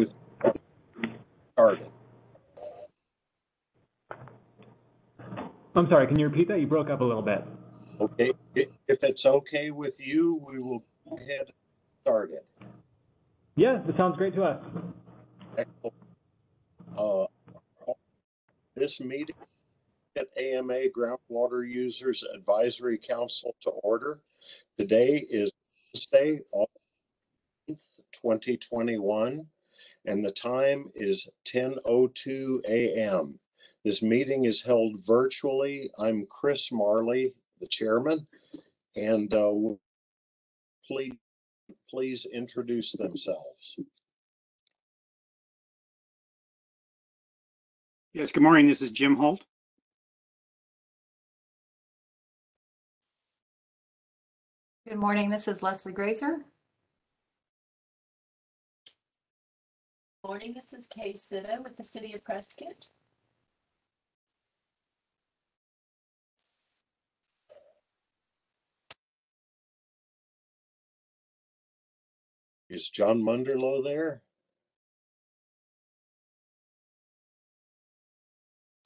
with started. I'm sorry, can you repeat that? You broke up a little bit. Okay, if it's okay with you, we will go ahead and start it. Yeah, that sounds great to us. Excellent. Uh, This meeting at AMA Groundwater Users Advisory Council to order. Today is Wednesday, August 2021, and the time is 10:02 a.m. This meeting is held virtually. I'm Chris Marley, the chairman, and uh, please, please introduce themselves. Yes, good morning. This is Jim Holt. Good morning, this is Leslie Graser. Good morning, this is Kay Sitta with the City of Prescott. Is John Munderloh there?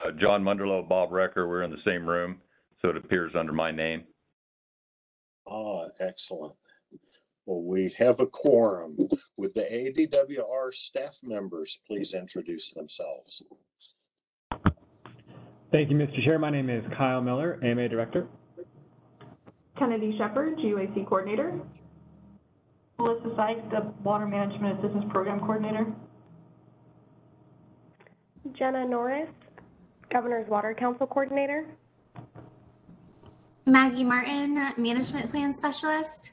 Uh, John Munderloh, Bob Recker, we're in the same room, so it appears under my name. Ah, excellent. Well, we have a quorum. Would the ADWR staff members please introduce themselves? Thank you, Mr. Chair. My name is Kyle Miller, AMA Director. Kennedy Shepard, GUAC Coordinator. Melissa Sykes, the Water Management Assistance Program Coordinator. Jenna Norris, Governor's Water Council Coordinator. Maggie Martin, Management Plan Specialist.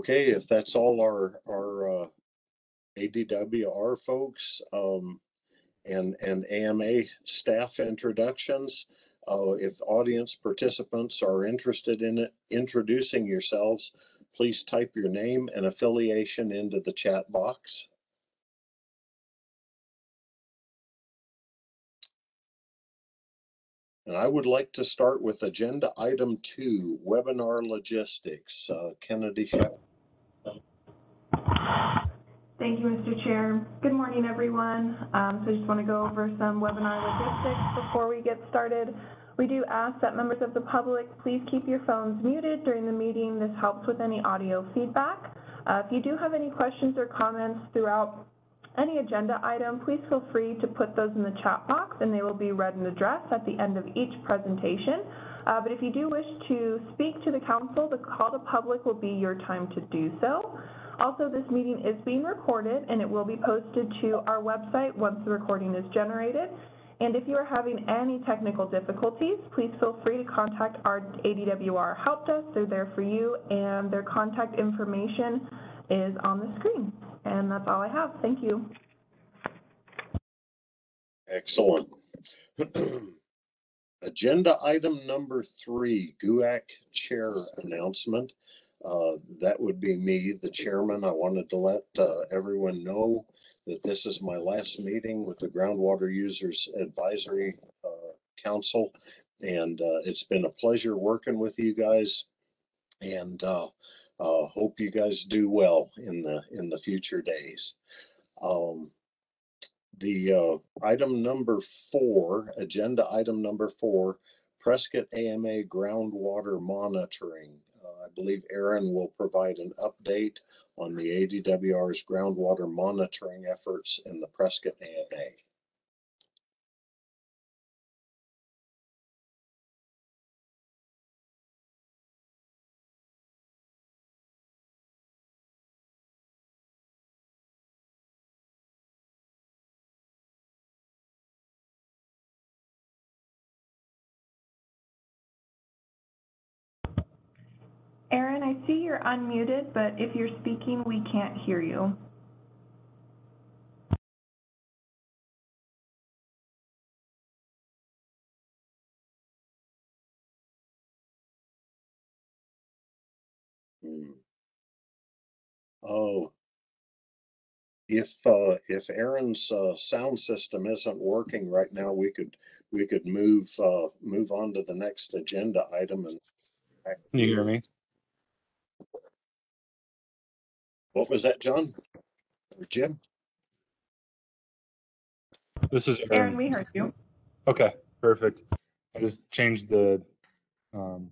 Okay, if that's all our, our, uh, ADWR folks, um, and, and AMA staff introductions, uh, if audience participants are interested in introducing yourselves, please type your name and affiliation into the chat box. And I would like to start with agenda item two, webinar logistics. Uh, Kennedy Shep. Thank you, Mr. Chair. Good morning, everyone. Um, so I just want to go over some webinar logistics before we get started. We do ask that members of the public please keep your phones muted during the meeting. This helps with any audio feedback. Uh, if you do have any questions or comments throughout any agenda item, please feel free to put those in the chat box and they will be read and addressed at the end of each presentation. Uh, but if you do wish to speak to the council, the call to public will be your time to do so. Also, this meeting is being recorded and it will be posted to our website once the recording is generated. And if you are having any technical difficulties, please feel free to contact our ADWR help desk. They're there for you and their contact information is on the screen. And that's all I have. Thank you. Excellent. Agenda item number three, GUAC Chair announcement. Uh, That would be me, the chairman. I wanted to let uh, everyone know that this is my last meeting with the Groundwater Users Advisory uh, Council. And uh, it's been a pleasure working with you guys. And uh, hope you guys do well in the, in the future days. Um, the item number four, agenda item number four, Prescott AMA groundwater monitoring. I believe Aaron will provide an update on the ADWR's groundwater monitoring efforts in the Prescott AMA. Aaron, I see you're unmuted, but if you're speaking, we can't hear you. Hmm. Oh. If, uh, if Aaron's, uh, sound system isn't working right now, we could we could move, uh, move on to the next agenda item and. Can you hear me? What was that, John? Or Jim? This is Aaron, Aaron. we heard you. Okay, perfect. I just changed the um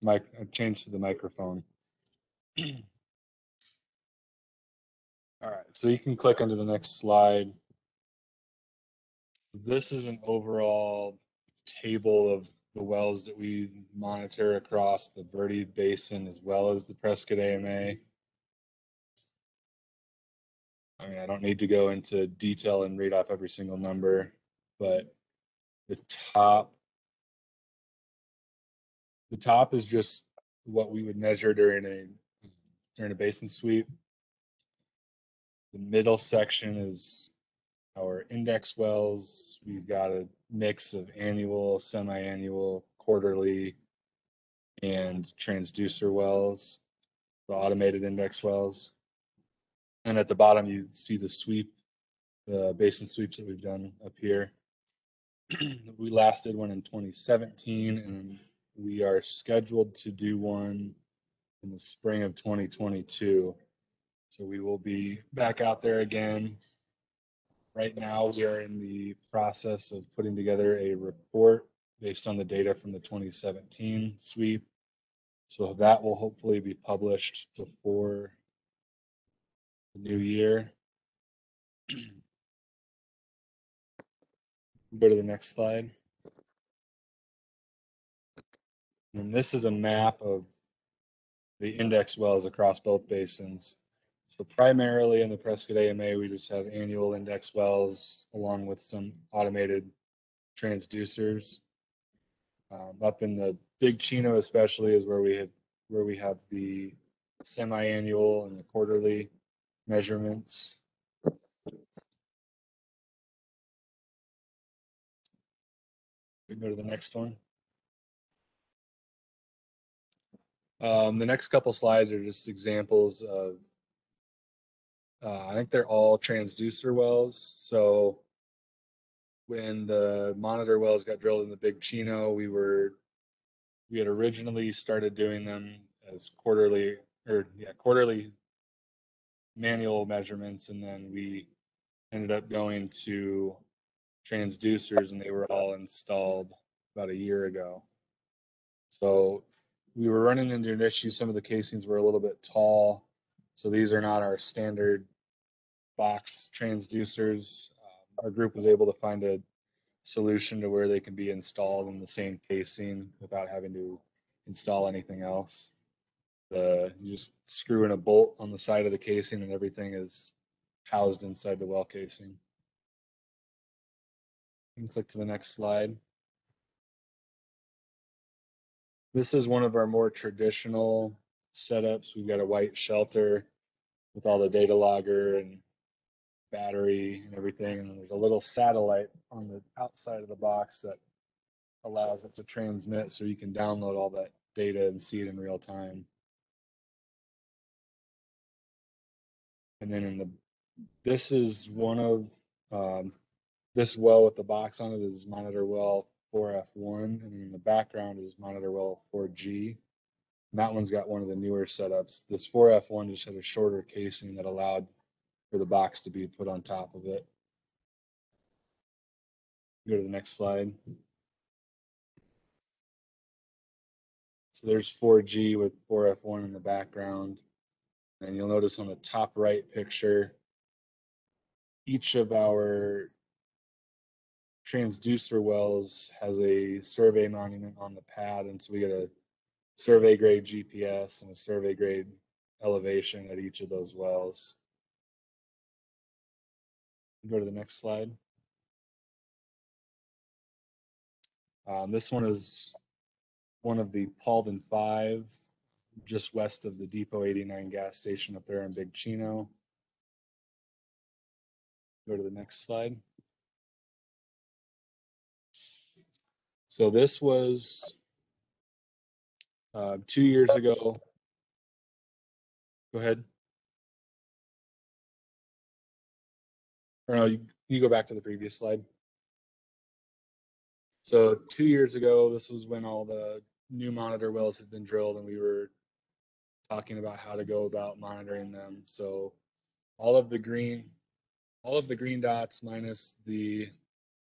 mic, I changed to the microphone. All right, so you can click onto the next slide. This is an overall table of the wells that we monitor across the Verde Basin as well as the Prescott AMA. I mean, I don't need to go into detail and read off every single number, but the top the top is just what we would measure during a during a basin sweep. The middle section is our index wells. We've got a mix of annual, semi-annual, quarterly, and transducer wells, the automated index wells. And at the bottom, you see the sweep, the basin sweeps that we've done up here. we last did one in 2017, and we are scheduled to do one in the spring of 2022. So we will be back out there again. Right now, we are in the process of putting together a report based on the data from the 2017 sweep. So that will hopefully be published before new year. Go to the next slide. And this is a map of the index wells across both basins. So primarily in the Prescott AMA, we just have annual index wells along with some automated transducers. Um, up in the Big Chino especially is where we have where we have the semi-annual and the quarterly measurements. We can go to the next one. Um, the next couple slides are just examples of, uh, I think they're all transducer wells. So when the monitor wells got drilled in the Big Chino, we were, we had originally started doing them as quarterly, or yeah, quarterly manual measurements, and then we ended up going to transducers, and they were all installed about a year ago. So we were running into an issue. Some of the casings were a little bit tall, so these are not our standard box transducers. Um, our group was able to find a solution to where they can be installed in the same casing without having to install anything else. The you just screw in a bolt on the side of the casing, and everything is housed inside the well casing. And click to the next slide. This is one of our more traditional setups. We've got a white shelter with all the data logger and battery and everything. And there's a little satellite on the outside of the box that allows it to transmit so you can download all that data and see it in real time. And then in the, this is one of, um, this well with the box on it is monitor well 4F1, and in the background is monitor well 4G. And that one's got one of the newer setups. This 4F1 just had a shorter casing that allowed for the box to be put on top of it. Go to the next slide. So there's 4G with 4F1 in the background. And you'll notice on the top right picture, each of our transducer wells has a survey monument on the pad. And so we get a survey grade GPS and a survey grade elevation at each of those wells. Go to the next slide. Um, this one is one of the Paulden 5, just west of the Depot 89 gas station up there in Big Chino. Go to the next slide. So this was uh, two years ago. Go ahead. Or no, you, you go back to the previous slide. So two years ago, this was when all the new monitor wells had been drilled and we were talking about how to go about monitoring them. So all of the green, all of the green dots minus the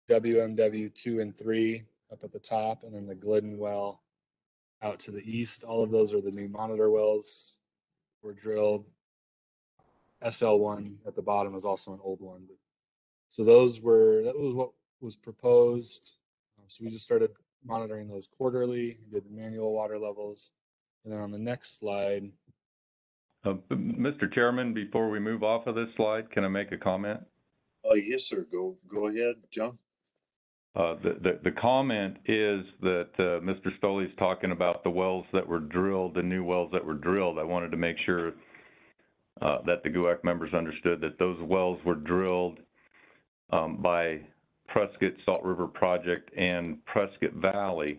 WMW two and three up at the top and then the Glidden well out to the east. All of those are the new monitor wells were drilled. SL1 at the bottom is also an old one. So those were, that was what was proposed. So we just started monitoring those quarterly, did the manual water levels. And then on the next slide, Uh, Mr. Chairman, before we move off of this slide, can I make a comment? Uh, yes, sir. Go, go ahead, John. Uh, the, the, the comment is that, uh, Mr. Stoley's talking about the wells that were drilled, the new wells that were drilled. I wanted to make sure, uh, that the GUAC members understood that those wells were drilled, um, by Prescott Salt River Project and Prescott Valley,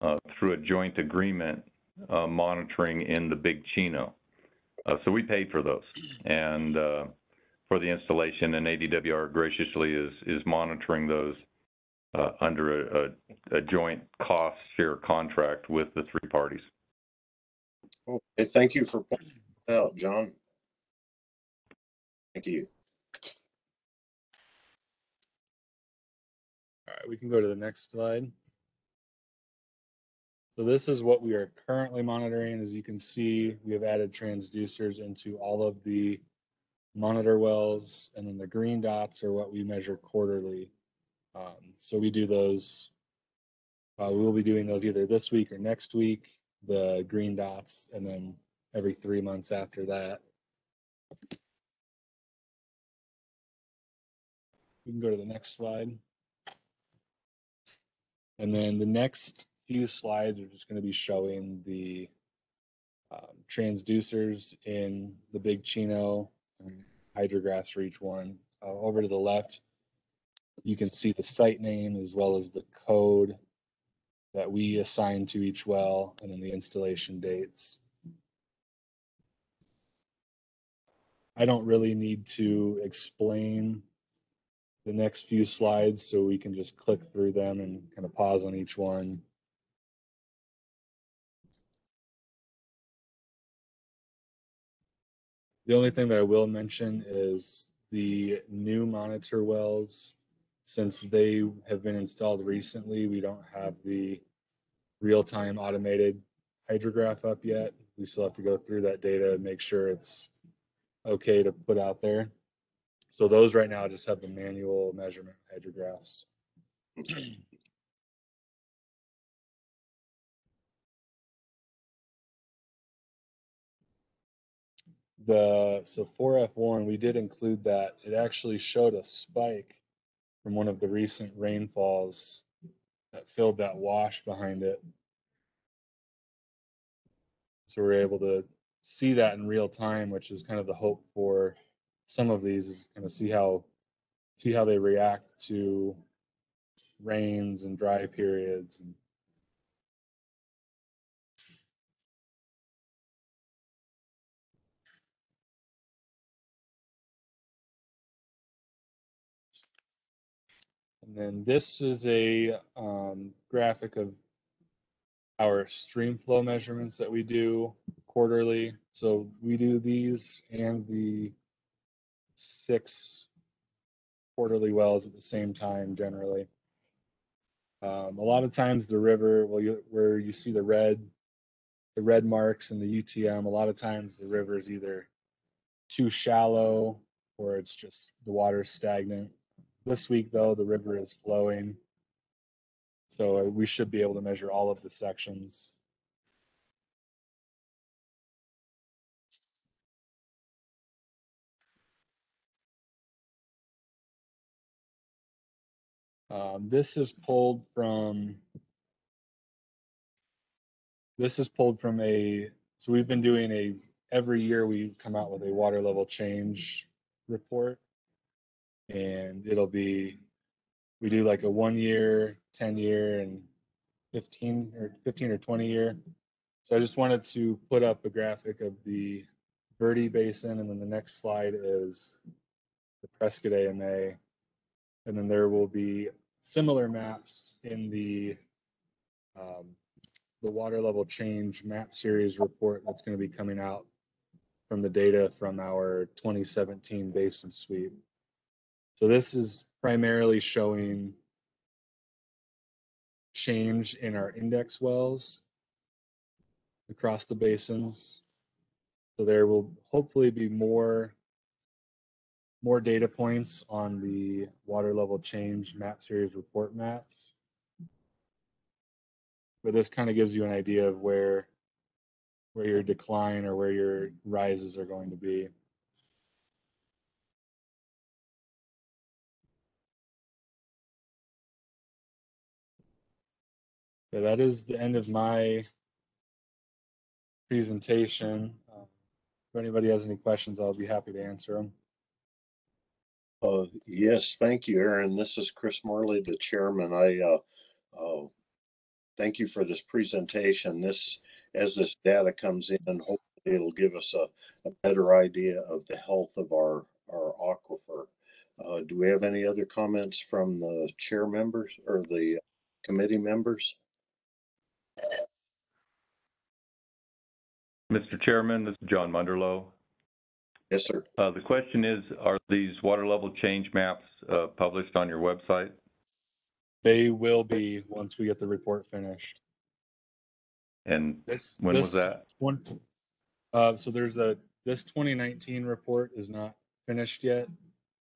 uh, through a joint agreement, uh, monitoring in the Big Chino. Uh, so we paid for those and, uh, for the installation and ADWR graciously is, is monitoring those uh, under a, a, a joint cost share contract with the three parties. Okay, thank you for pointing that out, John. Thank you. all right, we can go to the next slide. So this is what we are currently monitoring. As you can see, we have added transducers into all of the monitor wells, and then the green dots are what we measure quarterly. Um, so we do those. Uh, we will be doing those either this week or next week. The green dots, and then every three months after that. We can go to the next slide. And then the next few slides are just going to be showing the um, transducers in the big Chino, hydrographs for each one. Uh, over to the left, you can see the site name as well as the code that we assign to each well and then the installation dates. I don't really need to explain the next few slides, so we can just click through them and kind of pause on each one. The only thing that I will mention is the new monitor wells. Since they have been installed recently, we don't have the real-time automated hydrograph up yet. We still have to go through that data and make sure it's okay to put out there. So those right now just have the manual measurement hydrographs. The, so 4F1, we did include that. It actually showed a spike from one of the recent rainfalls that filled that wash behind it. So we're able to see that in real time, which is kind of the hope for some of these is kind of see how see how they react to rains and dry periods and And then this is a um, graphic of our stream flow measurements that we do quarterly. So we do these and the six quarterly wells at the same time generally. Um, a lot of times the river, well, you, where you see the red, the red marks in the UTM, a lot of times the river is either too shallow or it's just the water's stagnant. This week though, the river is flowing. So uh, we should be able to measure all of the sections. Um, this is pulled from, this is pulled from a, so we've been doing a, every year we come out with a water level change report. And it'll be, we do like a one year, 10 year and 15 or 15 or 20 year. So I just wanted to put up a graphic of the Verde Basin and then the next slide is the Prescott AMA. And then there will be similar maps in the um, the water level change map series report that's going to be coming out from the data from our 2017 basin sweep. So this is primarily showing change in our index wells across the basins. So there will hopefully be more more data points on the water level change map series report maps. But this kind of gives you an idea of where where your decline or where your rises are going to be. Yeah, that is the end of my presentation. Uh, If anybody has any questions, I'll be happy to answer them. Uh, yes, thank you, Aaron. This is Chris Morley, the chairman. I, uh, uh, thank you for this presentation. This, as this data comes in, hopefully it'll give us a, a better idea of the health of our, our aquifer. Uh, do we have any other comments from the chair members or the committee members? Mr. Chairman, this is John Munderloh. Yes, sir. Uh, the question is, are these water level change maps, uh, published on your website? They will be once we get the report finished. And This when was this that? One, uh, so there's a this 2019 report is not finished yet.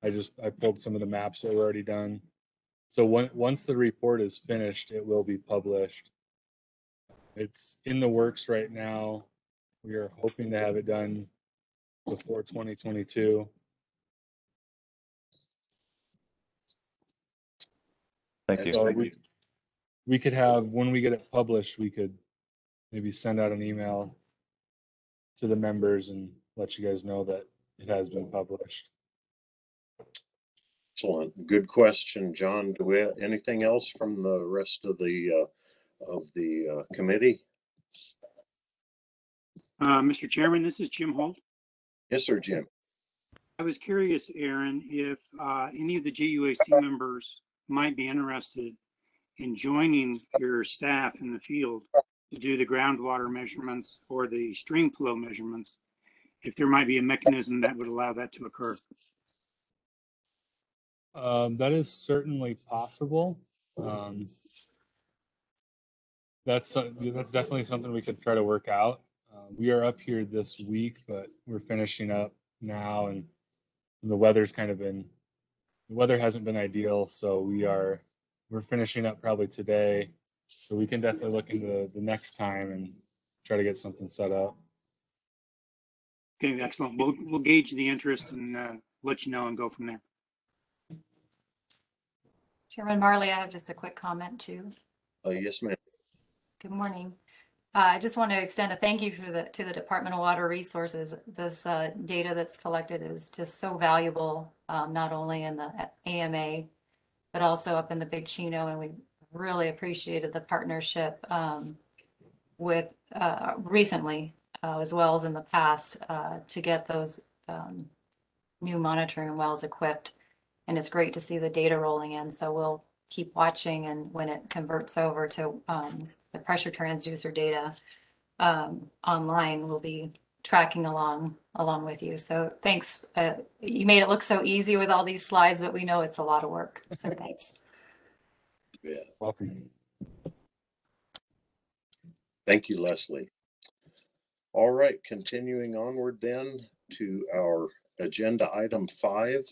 I just I pulled some of the maps that were already done. So when, once the report is finished, it will be published. It's in the works right now. We are hoping to have it done before 2022. Thank you. So we, we could have, when we get it published, we could maybe send out an email to the members and let you guys know that it has been published. Excellent. Good question, John. Do we have anything else from the rest of the, uh, of the, uh, committee? Uh, Mr. Chairman, this is Jim Holt. Yes, sir, Jim. I was curious, Aaron, if uh, any of the GUAC members might be interested in joining your staff in the field to do the groundwater measurements or the stream flow measurements, if there might be a mechanism that would allow that to occur. Um, that is certainly possible. Um, that's, uh, that's definitely something we could try to work out. Uh, we are up here this week, but we're finishing up now and the weather's kind of been, the weather hasn't been ideal, so we are, we're finishing up probably today. So we can definitely look into the next time and try to get something set up. Okay, excellent. We'll, we'll gauge the interest and uh, let you know and go from there. Chairman Marley, I have just a quick comment too. Uh, yes, ma'am. Good morning. Uh, I just want to extend a thank you to the, to the Department of Water Resources. This uh, data that's collected is just so valuable, um, not only in the AMA, but also up in the Big Chino, and we really appreciated the partnership um, with, uh, recently, uh, as well as in the past, uh, to get those um, new monitoring wells equipped. And it's great to see the data rolling in, so we'll keep watching, and when it converts over to um, the pressure transducer data um, online, we'll be tracking along along with you. So thanks. Uh, you made it look so easy with all these slides, but we know it's a lot of work. So thanks. Yeah. Welcome. Thank you, Leslie. All right, continuing onward then to our agenda item five,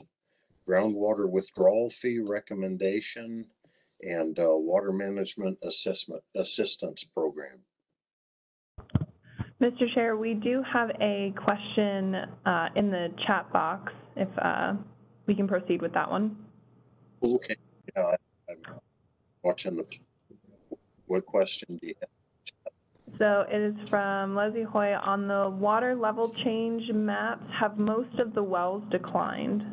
groundwater withdrawal fee recommendation and uh, water management assessment assistance program. Mr. Chair, we do have a question uh, in the chat box, if uh, we can proceed with that one. Okay, yeah, I- I'm watching the, what question do you have? So it is from Leslie Hoy. On the water level change maps, have most of the wells declined?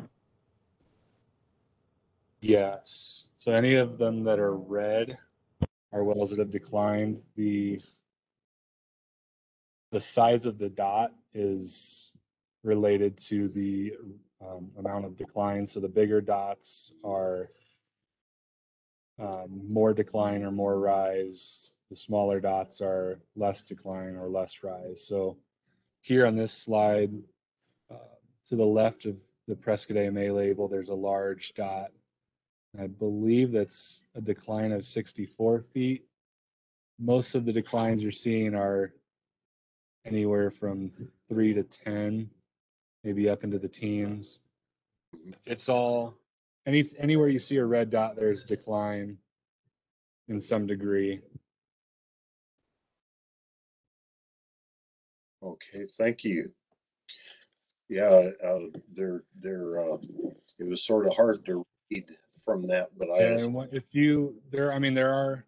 Yes. So any of them that are red are wells that have declined. The the size of the dot is related to the um, amount of decline. So the bigger dots are um, more decline or more rise. The smaller dots are less decline or less rise. So here on this slide, uh, to the left of the Prescott AMA label, there's a large dot. I believe that's a decline of 64 feet. Most of the declines you're seeing are anywhere from three to 10, maybe up into the teens. It's all, any, anywhere you see a red dot, there's decline in some degree. Okay, thank you. Yeah, uh, there, there, uh, it was sort of hard to read from that, but I, And if you, there, I mean, there are,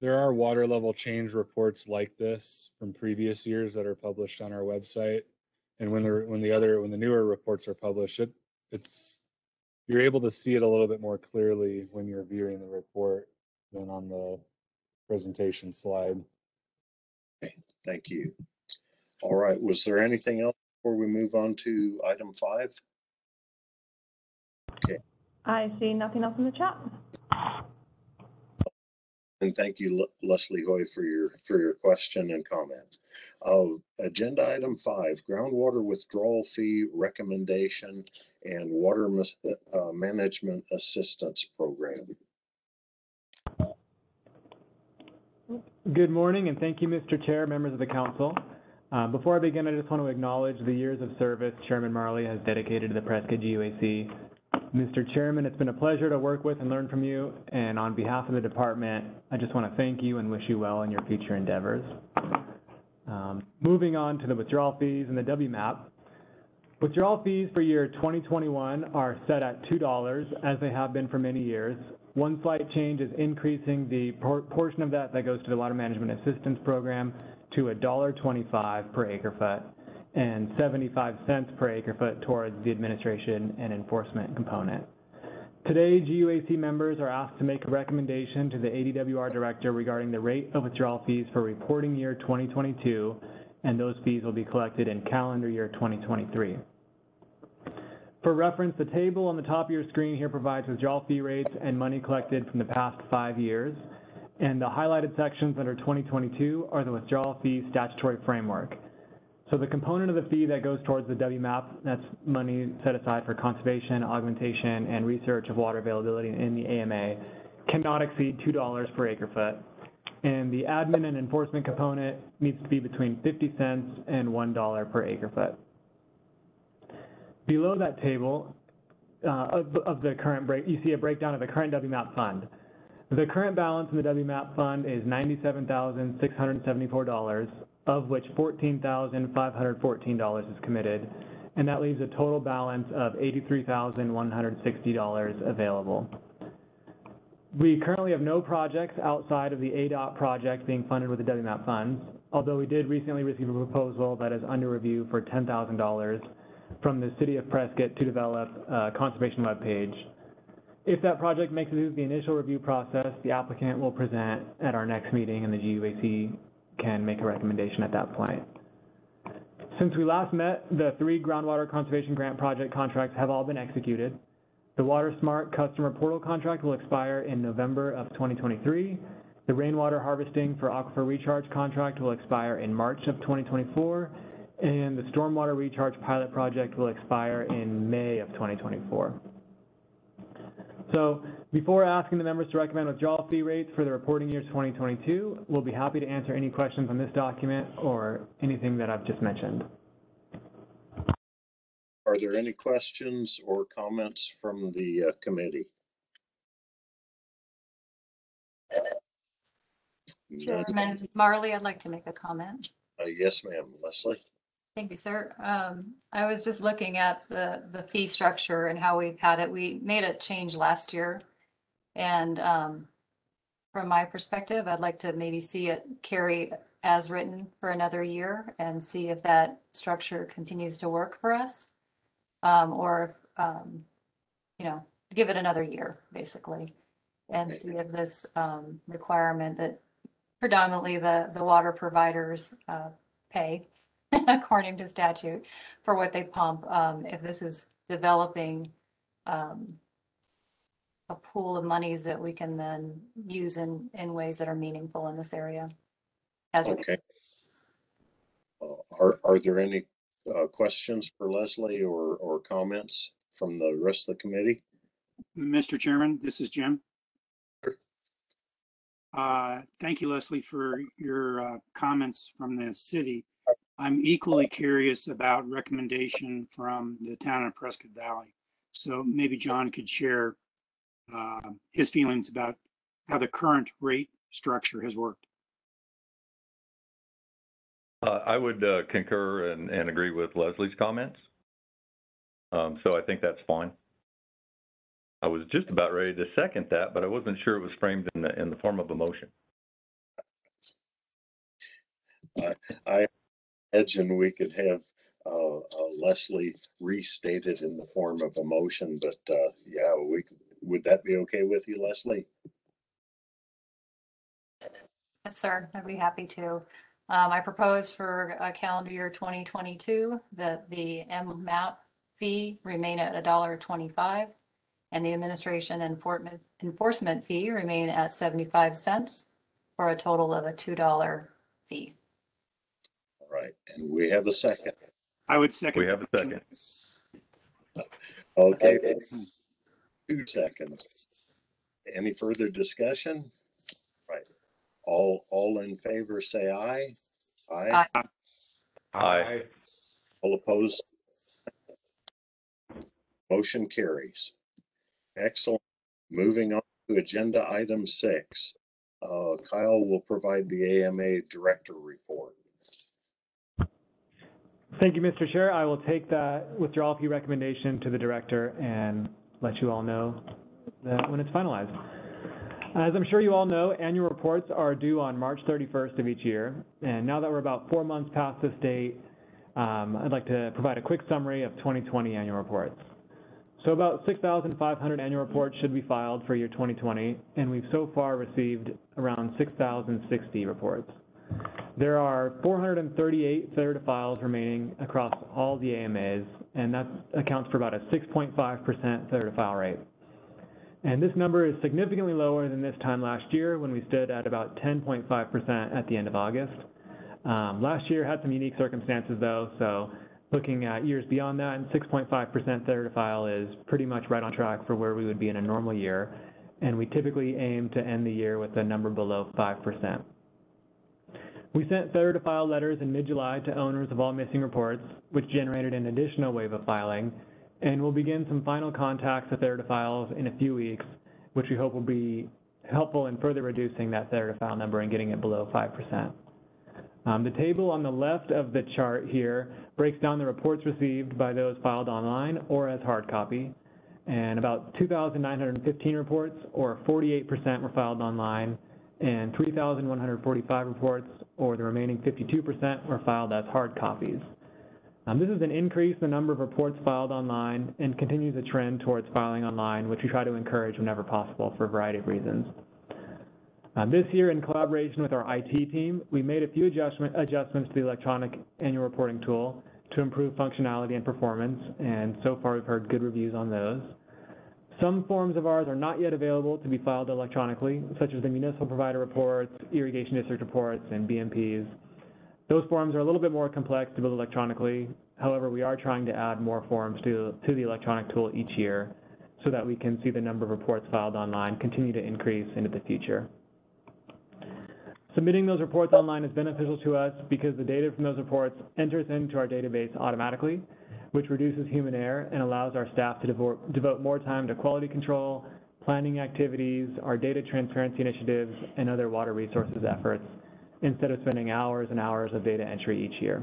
there are water level change reports like this from previous years that are published on our website. And when the, when the other, when the newer reports are published, it, it's, you're able to see it a little bit more clearly when you're viewing the report than on the presentation slide. Okay, thank you. All right, was there anything else before we move on to item five? I see nothing else in the chat. And thank you, Le- Leslie Hoy, for your, for your question and comment. Uh, agenda item five, groundwater withdrawal fee recommendation and water mis- uh, management assistance program. Good morning, and thank you, Mr. Chair, members of the council. Uh, Before I begin, I just want to acknowledge the years of service Chairman Marley has dedicated to the Prescott GUAC. Mr. Chairman, it's been a pleasure to work with and learn from you, and on behalf of the department, I just want to thank you and wish you well in your future endeavors. Um, Moving on to the withdrawal fees and the WMAP. Withdrawal fees for year 2021 are set at $2, as they have been for many years. One slight change is increasing the por- portion of that that goes to the Water Management Assistance Program to $1.25 per acre foot and 75 cents per acre foot towards the administration and enforcement component. Today, GUAC members are asked to make a recommendation to the ADWR director regarding the rate of withdrawal fees for reporting year 2022, and those fees will be collected in calendar year 2023. For reference, the table on the top of your screen here provides withdrawal fee rates and money collected from the past five years. And the highlighted sections under 2022 are the withdrawal fee statutory framework. So the component of the fee that goes towards the WMAP, that's money set aside for conservation, augmentation, and research of water availability in the AMA, cannot exceed $2 per acre foot. And the admin and enforcement component needs to be between 50 cents and $1 per acre foot. Below that table uh, of, of the current break, you see a breakdown of the current WMAP fund. The current balance in the WMAP fund is $97,674, of which $14,514 is committed, and that leaves a total balance of $83,160 available. We currently have no projects outside of the ADOT project being funded with the WMAP funds, although we did recently receive a proposal that is under review for $10,000 from the City of Prescott to develop a conservation webpage. If that project makes it through the initial review process, the applicant will present at our next meeting in the GUAC can make a recommendation at that point. Since we last met, the three groundwater conservation grant project contracts have all been executed. The Water Smart customer portal contract will expire in November of 2023. The rainwater harvesting for aquifer recharge contract will expire in March of 2024. And the stormwater recharge pilot project will expire in May of 2024. So before asking the members to recommend withdrawal fee rates for the reporting years 2022, we'll be happy to answer any questions on this document or anything that I've just mentioned. Are there any questions or comments from the uh, committee? None. Chairman Marley, I'd like to make a comment. Uh, Yes, ma'am. Leslie? Thank you, sir. Um, I was just looking at the, the fee structure and how we've had it. We made a change last year. And, um, from my perspective, I'd like to maybe see it carry as written for another year and see if that structure continues to work for us. Um, or, um, you know, give it another year, basically. And see if this, um, requirement that predominantly the, the water providers, uh, pay according to statute for what they pump, um, if this is developing, um, a pool of monies that we can then use in, in ways that are meaningful in this area. As we Okay. Uh, Are, are there any uh, questions for Leslie or, or comments from the rest of the committee? Mr. Chairman, this is Jim. Uh, Thank you, Leslie, for your uh, comments from the city. I'm equally curious about recommendation from the town of Prescott Valley. So maybe John could share uh, his feelings about how the current rate structure has worked. Uh, I would uh, concur and, and agree with Leslie's comments. Um, so I think that's fine. I was just about ready to second that, but I wasn't sure it was framed in the, in the form of a motion. I imagine we could have uh, uh, Leslie restated in the form of a motion, but uh, yeah, we, would that be okay with you, Leslie? Yes, sir. I'd be happy to. Um, I propose for uh, calendar year 2022 that the MMAP fee remain at a dollar twenty-five and the administration enforcement, enforcement fee remain at 75 cents for a total of a $2 fee. All right, and we have a second. I would second. We have a second. Okay. Two seconds. Any further discussion? Right. All, all in favor, say aye. Aye. Aye. Aye. All opposed? Motion carries. Excellent. Moving on to agenda item six. Uh, Kyle will provide the AMA director report. Thank you, Mr. Chair. I will take that withdrawal fee recommendation to the director and let you all know that when it's finalized. As I'm sure you all know, annual reports are due on March 31st of each year. And now that we're about four months past this date, um, I'd like to provide a quick summary of 2020 annual reports. So about 6,500 annual reports should be filed for year 2020, and we've so far received around 6,060 reports. There are 438 failure to files remaining across all the AMAs, and that accounts for about a 6.5% failure to file rate. And this number is significantly lower than this time last year when we stood at about 10.5% at the end of August. Um, last year had some unique circumstances though, so looking at years beyond that, and 6.5% failure to file is pretty much right on track for where we would be in a normal year. And we typically aim to end the year with a number below 5%. We sent failure to file letters in mid-July to owners of all missing reports, which generated an additional wave of filing, and we'll begin some final contacts with failure to files in a few weeks, which we hope will be helpful in further reducing that failure to file number and getting it below 5%. Um, the table on the left of the chart here breaks down the reports received by those filed online or as hard copy, and about 2,915 reports, or 48%, were filed online, and 3,145 reports, or the remaining 52%, were filed as hard copies. Um, this is an increase in the number of reports filed online and continues a trend towards filing online, which we try to encourage whenever possible for a variety of reasons. Um, this year, in collaboration with our IT team, we made a few adjustment, adjustments to the electronic annual reporting tool to improve functionality and performance, and so far we've heard good reviews on those. Some forms of ours are not yet available to be filed electronically, such as the municipal provider reports, irrigation district reports, and BMPs. Those forms are a little bit more complex to build electronically. However, we are trying to add more forms to, to the electronic tool each year so that we can see the number of reports filed online continue to increase into the future. Submitting those reports online is beneficial to us because the data from those reports enters into our database automatically, which reduces human error and allows our staff to devote, devote more time to quality control, planning activities, our data transparency initiatives, and other water resources efforts, instead of spending hours and hours of data entry each year.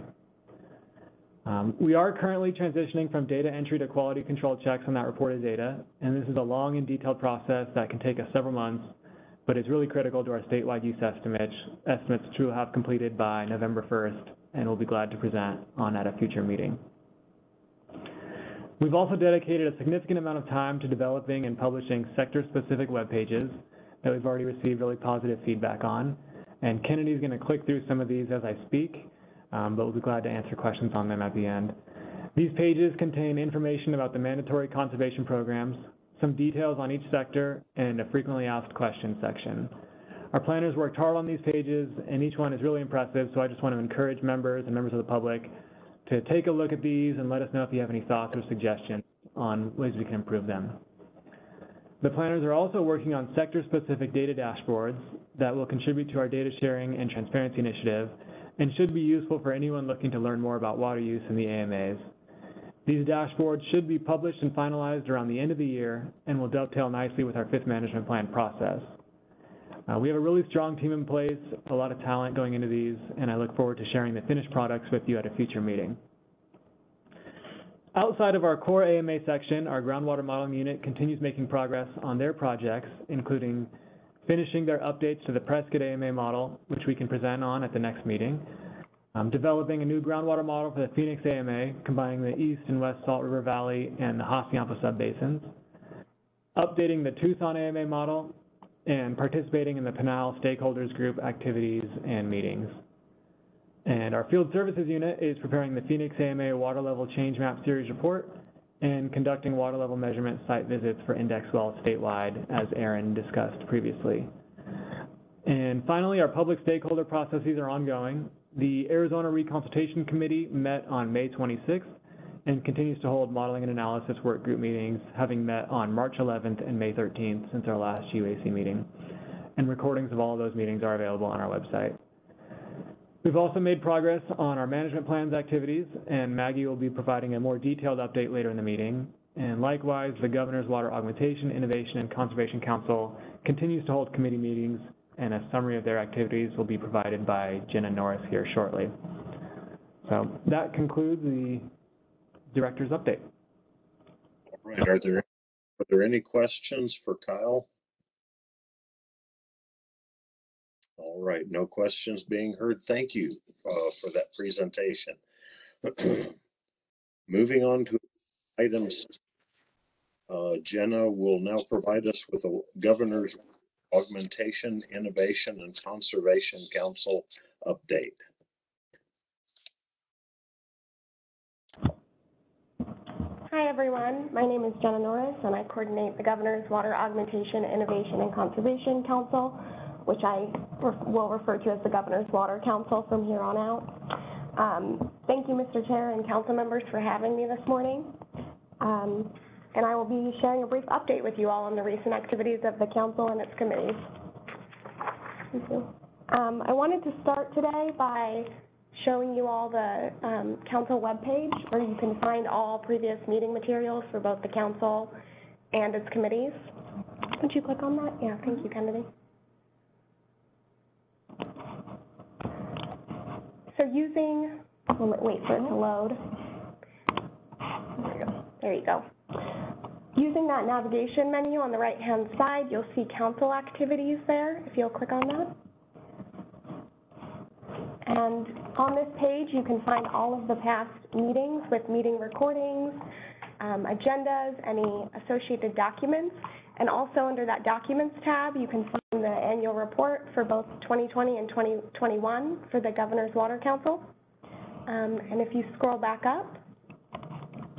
Um, we are currently transitioning from data entry to quality control checks on that reported data, and this is a long and detailed process that can take us several months, but it's really critical to our statewide use estimates, estimates which we'll have completed by November 1st, and we'll be glad to present on at a future meeting. We've also dedicated a significant amount of time to developing and publishing sector-specific web pages that we've already received really positive feedback on, and Kennedy's going to click through some of these as I speak, um, but we'll be glad to answer questions on them at the end. These pages contain information about the mandatory conservation programs, some details on each sector, and a frequently asked questions section. Our planners worked hard on these pages, and each one is really impressive, so I just want to encourage members and members of the public to take a look at these and let us know if you have any thoughts or suggestions on ways we can improve them. The planners are also working on sector-specific data dashboards that will contribute to our data sharing and transparency initiative and should be useful for anyone looking to learn more about water use in the AMAs. These dashboards should be published and finalized around the end of the year and will dovetail nicely with our fifth management plan process. Uh, we have a really strong team in place, a lot of talent going into these, and I look forward to sharing the finished products with you at a future meeting. Outside of our core AMA section, our groundwater modeling unit continues making progress on their projects, including finishing their updates to the Prescott AMA model, which we can present on at the next meeting, um, developing a new groundwater model for the Phoenix AMA, combining the East and West Salt River Valley and the Hassayampa subbasins, updating the Tucson AMA model, and participating in the Pinal Stakeholders Group activities and meetings. And our field services unit is preparing the Phoenix AMA Water Level Change Map Series report and conducting water level measurement site visits for index wells statewide, as Aaron discussed previously. And finally, our public stakeholder processes are ongoing. The Arizona Reconsultation Committee met on May 26th and continues to hold modeling and analysis work group meetings, having met on March 11th and May 13th since our last UAC meeting. And recordings of all of those meetings are available on our website. We've also made progress on our management plans activities, and Maggie will be providing a more detailed update later in the meeting. And likewise, the Governor's Water Augmentation, Innovation, and Conservation Council continues to hold committee meetings, and a summary of their activities will be provided by Jenna Norris here shortly. So that concludes the director's update. All right, are there, are there any questions for Kyle? All right, no questions being heard. Thank you uh, for that presentation. Moving on to items, uh, Jenna will now provide us with a Governor's Augmentation, Innovation, and Conservation Council update. Hi, everyone. My name is Jenna Norris, and I coordinate the Governor's Water Augmentation, Innovation, and Conservation Council, which I will refer to as the Governor's Water Council from here on out. Um, thank you, Mr. Chair and council members, for having me this morning. Um, and I will be sharing a brief update with you all on the recent activities of the council and its committees. Um, I wanted to start today by showing you all the um, council webpage where you can find all previous meeting materials for both the council and its committees. Would you click on that? Yeah, thank you, Kennedy. So using, well, wait for it to load. There you go. There you go. Using that navigation menu on the right-hand side, you'll see council activities there, if you'll click on that. And on this page, you can find all of the past meetings with meeting recordings, um, agendas, any associated documents. And also under that Documents tab, you can find the annual report for both 2020 and 2021 for the Governor's Water Council. Um, and if you scroll back up,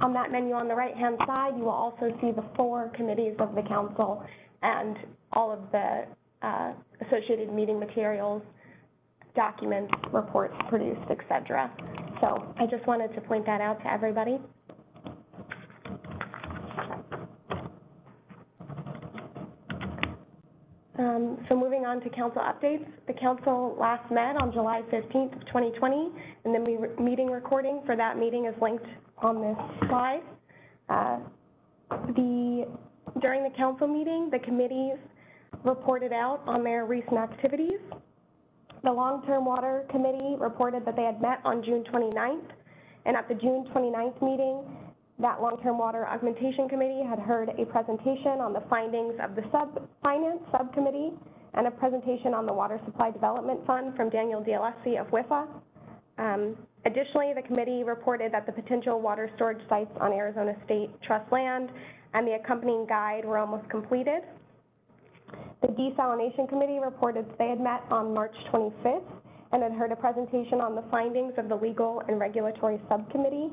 on that menu on the right-hand side, you will also see the four committees of the council and all of the uh, associated meeting materials, documents, reports produced, et cetera. So I just wanted to point that out to everybody. Um, so moving on to council updates, the council last met on July 15th of 2020, and the me meeting recording for that meeting is linked on this slide. Uh, the, during the council meeting, the committees reported out on their recent activities. The Long-Term Water Committee reported that they had met on June 29th, and at the June 29th meeting, that Long-Term Water Augmentation Committee had heard a presentation on the findings of the sub Finance Subcommittee and a presentation on the Water Supply Development Fund from Daniel D'Alessi of WIFA. Um, additionally, the committee reported that the potential water storage sites on Arizona State Trust land and the accompanying guide were almost completed. The Desalination Committee reported they had met on March 25th and had heard a presentation on the findings of the Legal and Regulatory Subcommittee.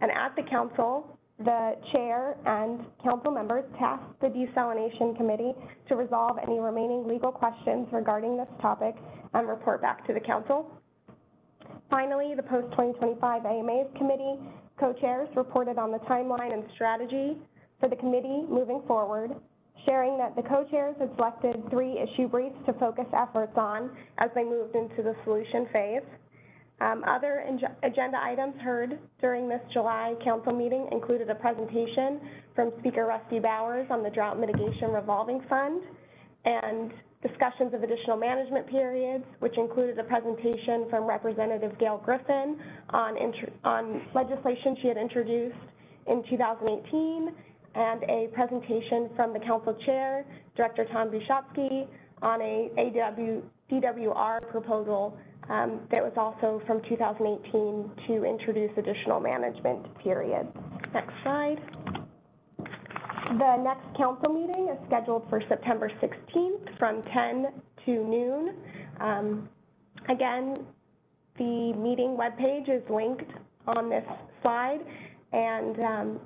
And at the council, the chair and council members tasked the desalination committee to resolve any remaining legal questions regarding this topic and report back to the council. Finally, the post-2025 AMAs committee co-chairs reported on the timeline and strategy for the committee moving forward, sharing that the co-chairs had selected three issue briefs to focus efforts on as they moved into the solution phase. Um, other agenda items heard during this July council meeting included a presentation from Speaker Rusty Bowers on the Drought Mitigation Revolving Fund and discussions of additional management periods, which included a presentation from Representative Gail Griffin on, on legislation she had introduced in 2018, and a presentation from the council chair, Director Tom Buschatzke, on a DWR proposal um, that was also from 2018 to introduce additional management periods. Next slide. The next council meeting is scheduled for September 16th from 10 to noon. Um, Again, the meeting webpage is linked on this slide, and um,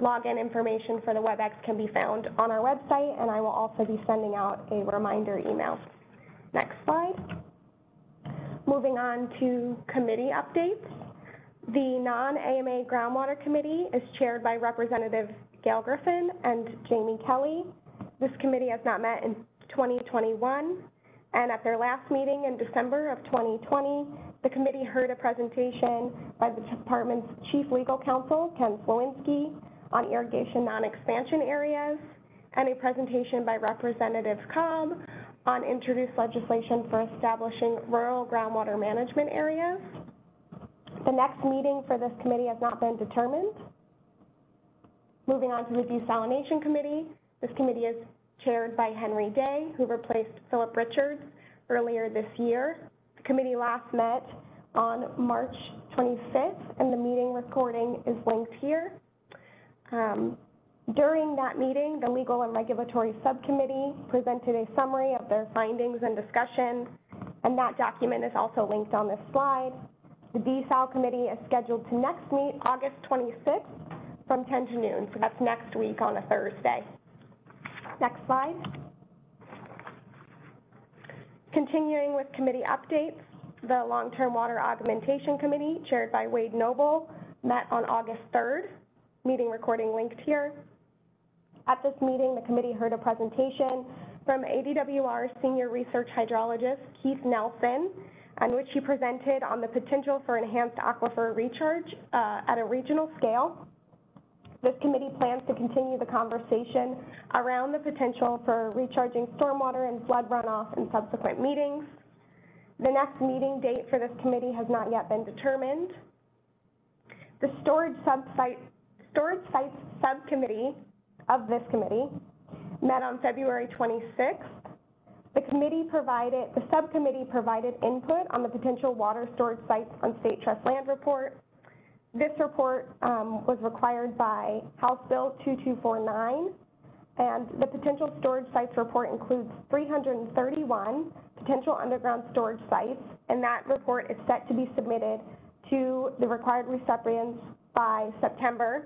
login information for the WebEx can be found on our website, and I will also be sending out a reminder email. Next slide. Moving on to committee updates. The non-AMA Groundwater Committee is chaired by Representative Gail Griffin and Jamie Kelly. This committee has not met in 2021, and at their last meeting in December of 2020, the committee heard a presentation by the department's chief legal counsel, Ken Slowinski, on irrigation non-expansion areas, and a presentation by Representative Cobb on introduced legislation for establishing rural groundwater management areas. The next meeting for this committee has not been determined. Moving on to the desalination committee, this committee is chaired by Henry Day, who replaced Philip Richards earlier this year. The committee last met on March 25th, and the meeting recording is linked here. Um, during that meeting, the Legal and Regulatory Subcommittee presented a summary of their findings and discussion, and that document is also linked on this slide. The Desal committee is scheduled to next meet August 26th from 10 to noon, so that's next week on a Thursday. Next slide. Continuing with committee updates, the Long-Term Water Augmentation Committee, chaired by Wade Noble, met on August 3rd. Meeting recording linked here. At this meeting, the committee heard a presentation from ADWR Senior Research Hydrologist Keith Nelson, on which he presented on the potential for enhanced aquifer recharge uh, at a regional scale. This committee plans to continue the conversation around the potential for recharging stormwater and flood runoff in subsequent meetings. The next meeting date for this committee has not yet been determined. The storage sub-site, storage sites subcommittee of this committee met on February 26th. The committee provided, the subcommittee provided input on the potential water storage sites on state trust land report. This report um, was required by House Bill 2249, and the potential storage sites report includes 331 potential underground storage sites, and that report is set to be submitted to the required recipients by September.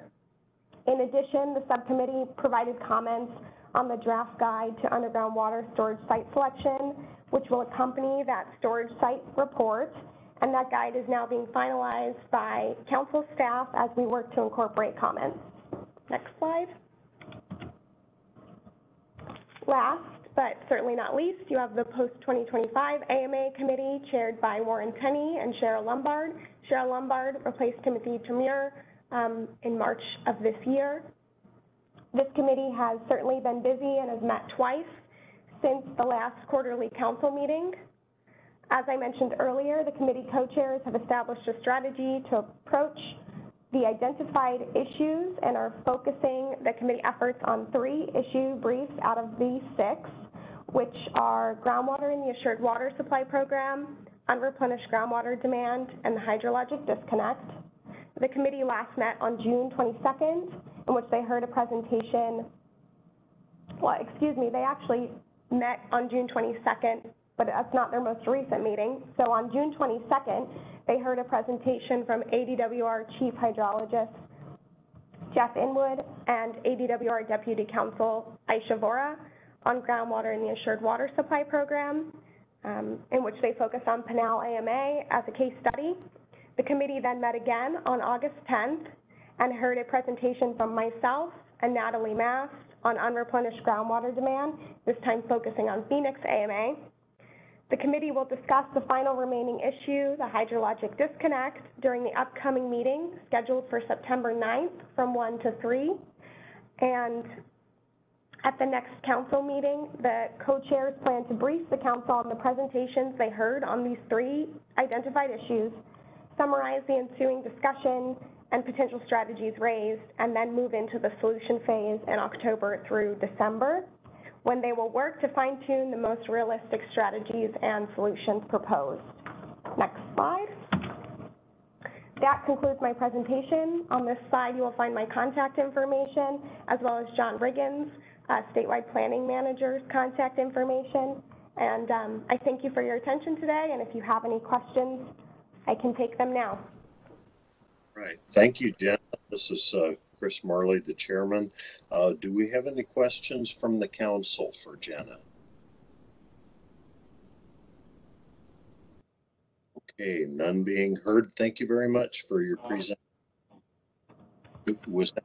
In addition, the subcommittee provided comments on the draft guide to underground water storage site selection, which will accompany that storage site report. And that guide is now being finalized by council staff as we work to incorporate comments. Next slide. Last, but certainly not least, you have the post-2025 AMA committee chaired by Warren Tenney and Cheryl Lombard. Cheryl Lombard replaced Timothy Tamir um, in March of this year. This committee has certainly been busy and has met twice since the last quarterly council meeting. As I mentioned earlier, the committee co-chairs have established a strategy to approach the identified issues and are focusing the committee efforts on three issue briefs out of these six, which are groundwater in the Assured Water Supply Program, unreplenished groundwater demand, and the hydrologic disconnect. The committee last met on June 22nd, in which they heard a presentation. Well, excuse me, they actually met on June 22nd, but that's not their most recent meeting. So on June 22nd, they heard a presentation from ADWR Chief Hydrologist Jeff Inwood, and ADWR Deputy Counsel Aisha Vora on groundwater in the Assured Water Supply Program, um, in which they focused on Pinal AMA as a case study. The committee then met again on August 10th and heard a presentation from myself and Natalie Mast on unreplenished groundwater demand, this time focusing on Phoenix AMA. The committee will discuss the final remaining issue, the hydrologic disconnect, during the upcoming meeting scheduled for September 9th from 1 to 3. And at the next council meeting, the co-chairs plan to brief the council on the presentations they heard on these three identified issues, summarize the ensuing discussion and potential strategies raised, and then move into the solution phase in October through December when they will work to fine tune the most realistic strategies and solutions proposed. Next slide. That concludes my presentation. On this slide, you will find my contact information as well as John Riggins, uh, statewide planning manager's contact information. And um, I thank you for your attention today. And if you have any questions, I can take them now. Right. Thank you, Jen. This is uh, Chris Marley, the chairman. Uh, do we have any questions from the council for Jenna? Okay, none being heard. Thank you very much for your presentation. Was that?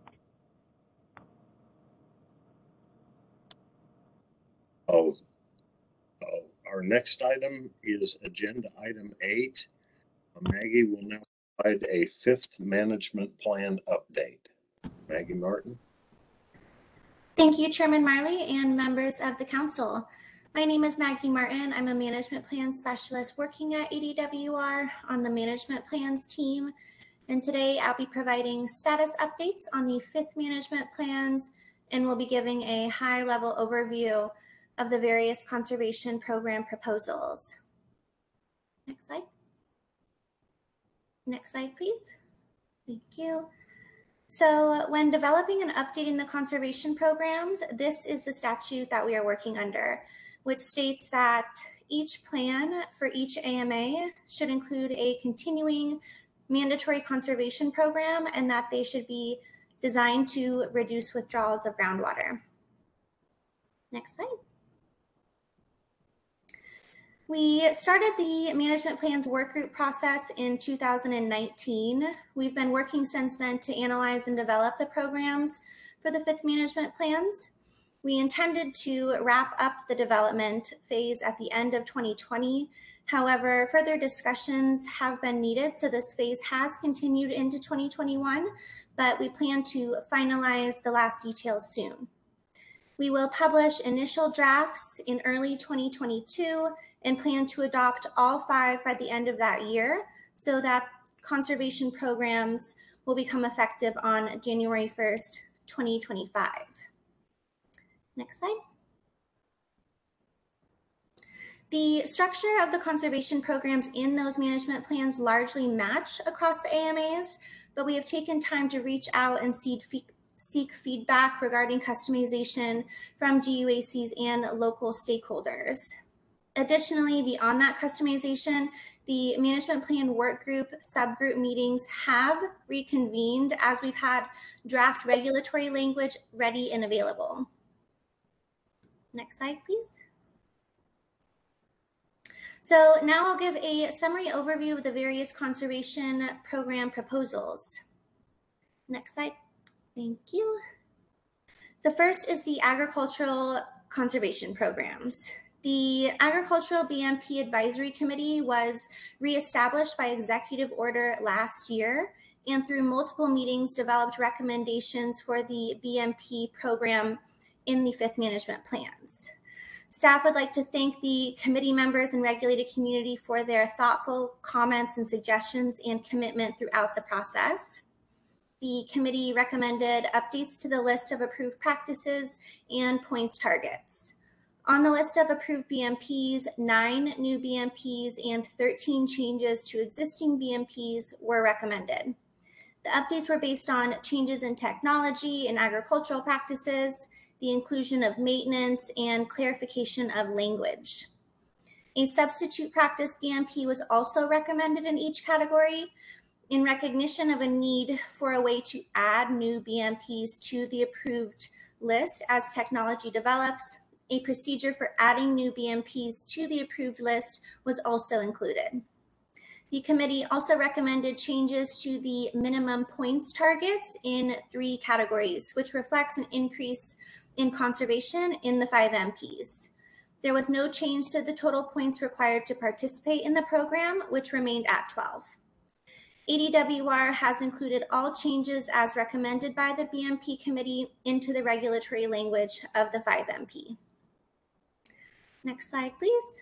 Oh, oh, our next item is agenda item eight. Maggie will now provide a fifth management plan update. Maggie Martin. Thank you, Chairman Marley and members of the council. My name is Maggie Martin. I'm a management plan specialist working at ADWR on the management plans team. And today I'll be providing status updates on the fifth management plans and we'll be giving a high level overview of the various conservation program proposals. Next slide. Next slide, please. Thank you. So when developing and updating the conservation programs, this is the statute that we are working under, which states that each plan for each AMA should include a continuing mandatory conservation program and that they should be designed to reduce withdrawals of groundwater. Next slide. We started the management plans work group process in 2019. We've been working since then to analyze and develop the programs for the fifth management plans. We intended to wrap up the development phase at the end of 2020. However, further discussions have been needed, so this phase has continued into 2021, but we plan to finalize the last details soon. We will publish initial drafts in early 2022 and plan to adopt all five by the end of that year so that conservation programs will become effective on January 1st, 2025. Next slide. The structure of the conservation programs in those management plans largely match across the AMAs, but we have taken time to reach out and seek feedback regarding customization from GUACs and local stakeholders. Additionally, beyond that customization, the management plan work group subgroup meetings have reconvened as we've had draft regulatory language ready and available. Next slide, please. So now I'll give a summary overview of the various conservation program proposals. Next slide. Thank you. The first is the agricultural conservation programs. The Agricultural BMP Advisory Committee was reestablished by executive order last year and through multiple meetings developed recommendations for the BMP program in the fifth management plans. Staff would like to thank the committee members and regulated community for their thoughtful comments and suggestions and commitment throughout the process. The committee recommended updates to the list of approved practices and points targets. On the list of approved BMPs, nine new BMPs and 13 changes to existing BMPs were recommended. The updates were based on changes in technology and agricultural practices, the inclusion of maintenance, and clarification of language. A substitute practice BMP was also recommended in each category, in recognition of a need for a way to add new BMPs to the approved list as technology develops, a procedure for adding new BMPs to the approved list was also included. The committee also recommended changes to the minimum points targets in three categories, which reflects an increase in conservation in the five MPs. There was no change to the total points required to participate in the program, which remained at 12. ADWR has included all changes as recommended by the BMP committee into the regulatory language of the 5MP. Next slide, please.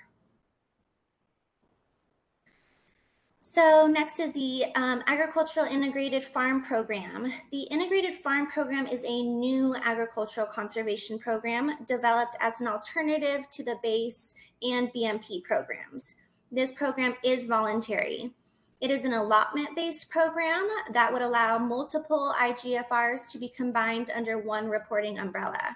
So next is the um, Agricultural Integrated Farm Program. The Integrated Farm Program is a new agricultural conservation program developed as an alternative to the BASE and BMP programs. This program is voluntary. It is an allotment-based program that would allow multiple IGFRs to be combined under one reporting umbrella.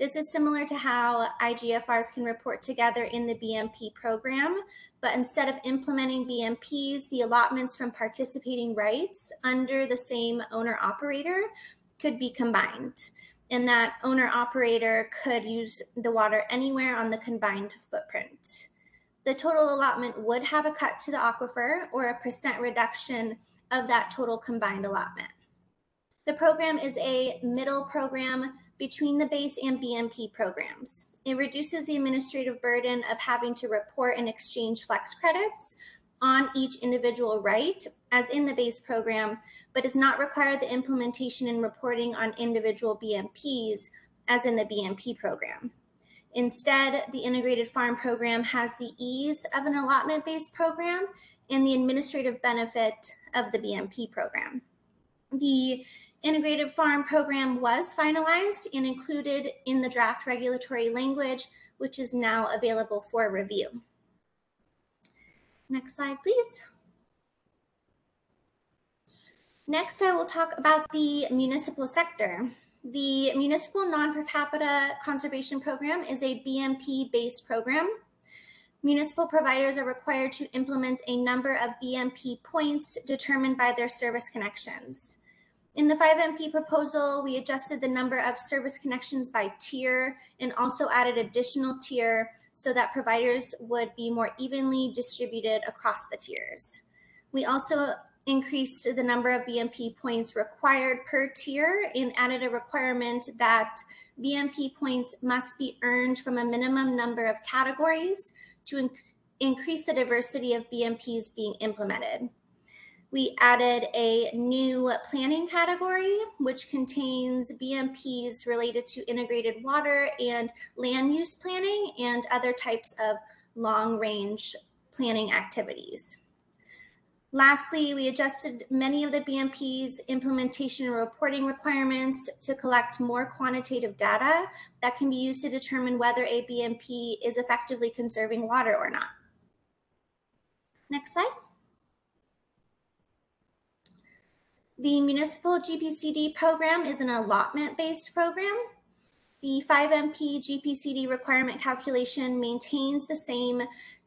This is similar to how IGFRs can report together in the BMP program, but instead of implementing BMPs, the allotments from participating rights under the same owner operator could be combined. And that owner operator could use the water anywhere on the combined footprint. The total allotment would have a cut to the aquifer or a percent reduction of that total combined allotment. The program is a middle program between the base and BMP programs. It reduces the administrative burden of having to report and exchange flex credits on each individual right, as in the base program, but does not require the implementation and reporting on individual BMPs, as in the BMP program. Instead, the Integrated Farm Program has the ease of an allotment based program and the administrative benefit of the BMP program. The Integrated Farm Program was finalized and included in the draft regulatory language, which is now available for review. Next slide, please. Next, I will talk about the municipal sector. The Municipal Non-Per Capita Conservation Program is a BMP-based program. Municipal providers are required to implement a number of BMP points determined by their service connections. In the 5MP proposal, we adjusted the number of service connections by tier and also added additional tier so that providers would be more evenly distributed across the tiers. We also increased the number of BMP points required per tier and added a requirement that BMP points must be earned from a minimum number of categories to inc increase the diversity of BMPs being implemented. We added a new planning category, which contains BMPs related to integrated water and land use planning and other types of long range planning activities. Lastly, we adjusted many of the BMP's implementation and reporting requirements to collect more quantitative data that can be used to determine whether a BMP is effectively conserving water or not. Next slide. The municipal GPCD program is an allotment based program. The 5MP GPCD requirement calculation maintains the same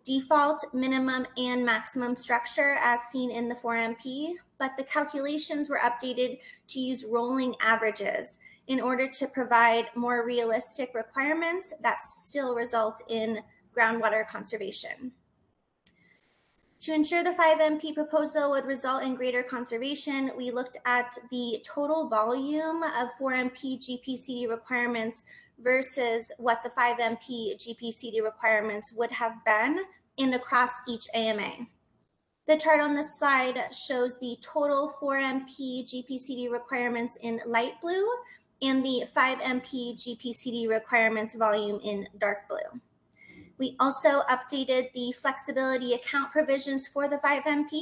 default, minimum, and maximum structure as seen in the 4MP, but the calculations were updated to use rolling averages in order to provide more realistic requirements that still result in groundwater conservation. To ensure the 5MP proposal would result in greater conservation, we looked at the total volume of 4MP GPCD requirements versus what the 5MP GPCD requirements would have been and across each AMA. The chart on this slide shows the total 4MP GPCD requirements in light blue and the 5MP GPCD requirements volume in dark blue. We also updated the flexibility account provisions for the 5MP.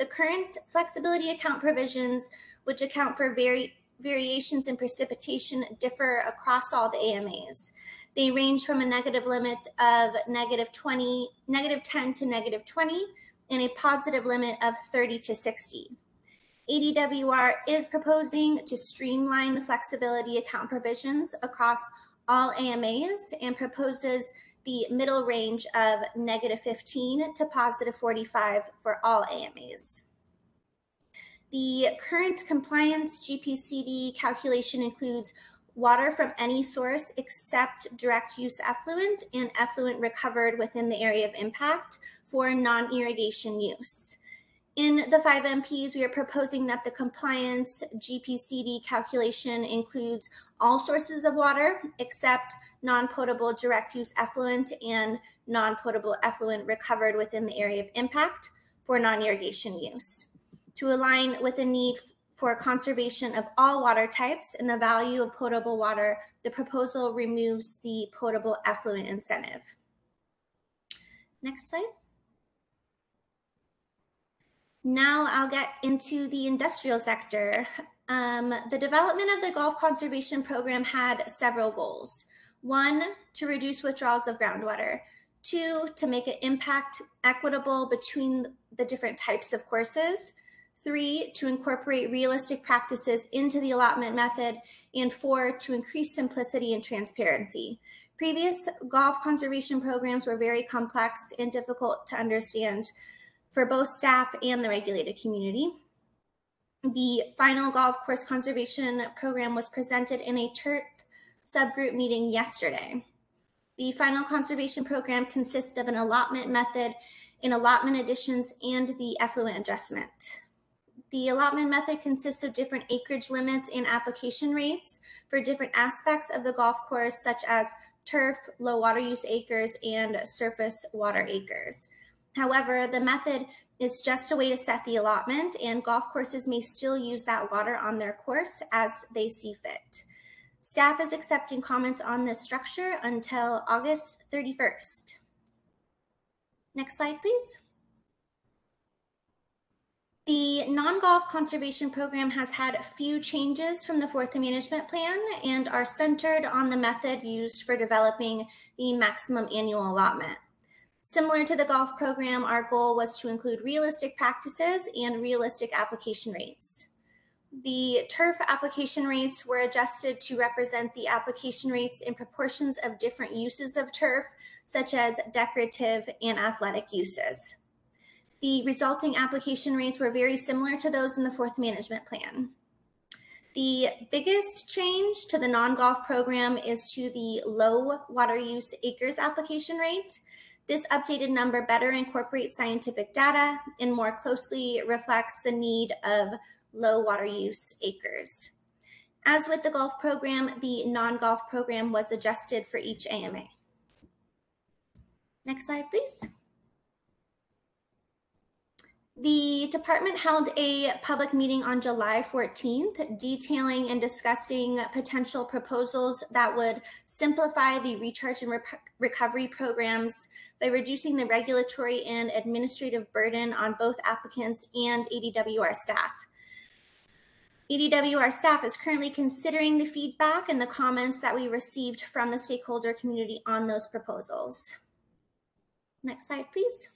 The current flexibility account provisions, which account for vari variations in precipitation, differ across all the AMAs. They range from a negative limit of negative 20, negative 10 to negative 20, and a positive limit of 30 to 60. ADWR is proposing to streamline the flexibility account provisions across all AMAs and proposes the middle range of negative 15 to positive 45 for all AMAs. The current compliance GPCD calculation includes water from any source except direct use effluent and effluent recovered within the area of impact for non irrigation use. In the five MPs, we are proposing that the compliance GPCD calculation includes all sources of water except non potable direct use effluent and non potable effluent recovered within the area of impact for non irrigation use. To align with the need for conservation of all water types and the value of potable water, the proposal removes the potable effluent incentive. Next slide. Now I'll get into the industrial sector. Um, the development of the Golf Conservation Program had several goals. One, to reduce withdrawals of groundwater. Two, to make it impact equitable between the different types of courses. Three, to incorporate realistic practices into the allotment method. And four, to increase simplicity and transparency. Previous Golf conservation programs were very complex and difficult to understand for both staff and the regulated community. The final golf course conservation program was presented in a TERP subgroup meeting yesterday. The final conservation program consists of an allotment method, in allotment additions, and the effluent adjustment. The allotment method consists of different acreage limits and application rates for different aspects of the golf course, such as turf, low water use acres, and surface water acres. However, the method is just a way to set the allotment, and golf courses may still use that water on their course as they see fit. Staff is accepting comments on this structure until August 31st. Next slide, please. The non-golf conservation program has had a few changes from the fourth management plan and are centered on the method used for developing the maximum annual allotment. Similar to the golf program, our goal was to include realistic practices and realistic application rates. The turf application rates were adjusted to represent the application rates in proportions of different uses of turf, such as decorative and athletic uses. The resulting application rates were very similar to those in the fourth management plan. The biggest change to the non golf program is to the low water use acres application rate. This updated number better incorporates scientific data and more closely reflects the need of low water use acres. As with the golf program, the non-golf program was adjusted for each AMA. Next slide, please. The department held a public meeting on July 14th, detailing and discussing potential proposals that would simplify the recharge and recovery programs by reducing the regulatory and administrative burden on both applicants and ADWR staff. ADWR staff is currently considering the feedback and the comments that we received from the stakeholder community on those proposals. Next slide, please.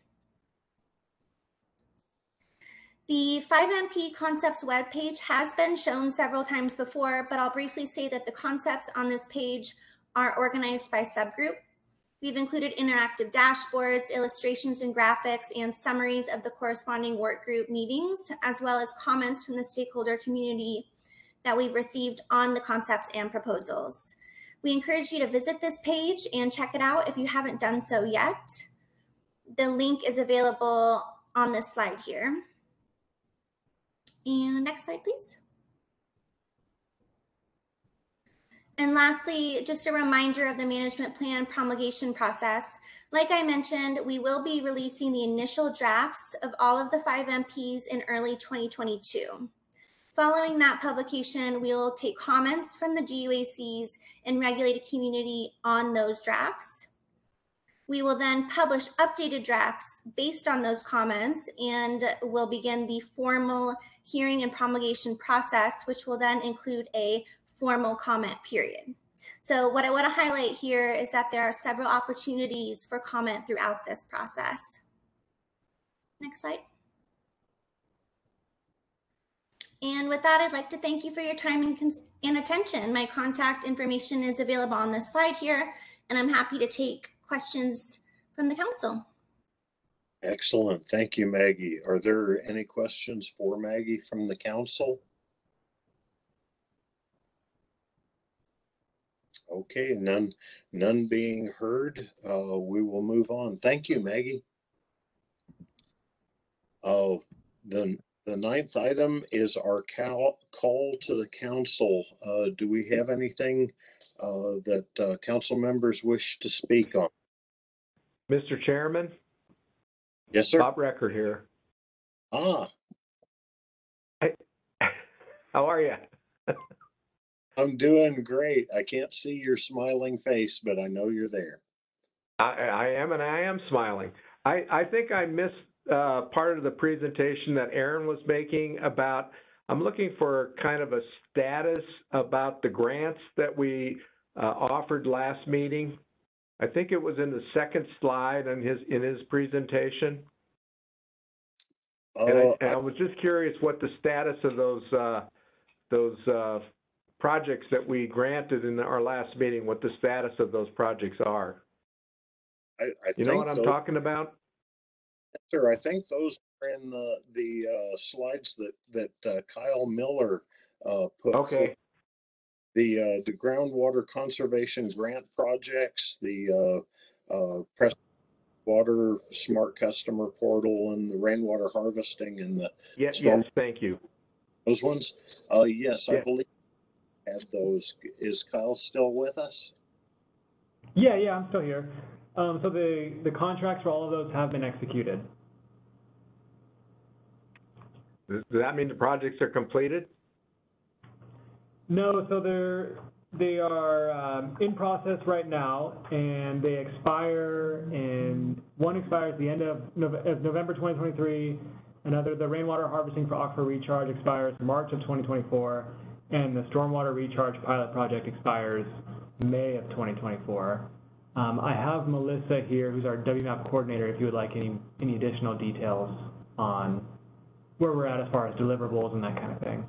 The 5MP Concepts webpage has been shown several times before, but I'll briefly say that the concepts on this page are organized by subgroup. We've included interactive dashboards, illustrations and graphics, and summaries of the corresponding work group meetings, as well as comments from the stakeholder community that we've received on the concepts and proposals. We encourage you to visit this page and check it out if you haven't done so yet. The link is available on this slide here. And next slide, please. And lastly, just a reminder of the management plan promulgation process. Like I mentioned, we will be releasing the initial drafts of all of the five MPs in early 2022. Following that publication, we'll take comments from the GUACs and regulated community on those drafts. We will then publish updated drafts based on those comments and we'll begin the formal hearing and promulgation process, which will then include a formal comment period. So what I want to highlight here is that there are several opportunities for comment throughout this process. Next slide. And with that, I'd like to thank you for your time and, and attention. My contact information is available on this slide here, and I'm happy to take questions from the council. Excellent. Thank you, Maggie. Are there any questions for Maggie from the council? Okay, none, none being heard, uh, we will move on. Thank you, Maggie. Uh, the, the ninth item is our cal, call to the council. Uh, do we have anything, uh, that, uh, council members wish to speak on? Mr. Chairman, Yes, sir. Bob Record here. Ah, How are you? I'm doing great. I can't see your smiling face, but I know you're there. I, I am, and I am smiling. I, I think I missed uh, part of the presentation that Aaron was making about. I'm looking for kind of a status about the grants that we uh, offered last meeting. I think it was in the second slide in his in his presentation. And I, Uh, and I was just curious what the status of those uh, those uh, projects that we granted in our last meeting, what the status of those projects are. I, I You know what I'm those- talking about? Sir, I think those are in the, the, uh, slides that, that uh, Kyle Miller, uh, put. Okay, The, uh, the groundwater conservation grant projects, the, uh, uh, press water smart customer portal and the rainwater harvesting and the, yes, Storm- yes, thank you. those ones. Uh, yes, I Yeah. believe had those. Is Kyle still with us? Yeah, yeah, I'm still here. Um, so the, the contracts for all of those have been executed. Does does that mean the projects are completed? No, so they're, they are, um, in process right now and they expire in, one expires the end of Nov- of November twenty twenty-three. Another, the rainwater harvesting for Aquifer Recharge expires March of twenty twenty-four. And the stormwater recharge pilot project expires May of twenty twenty-four. Um, I have Melissa here, who's our WMAP coordinator, if you would like any, any additional details on where we're at as far as deliverables and that kind of thing.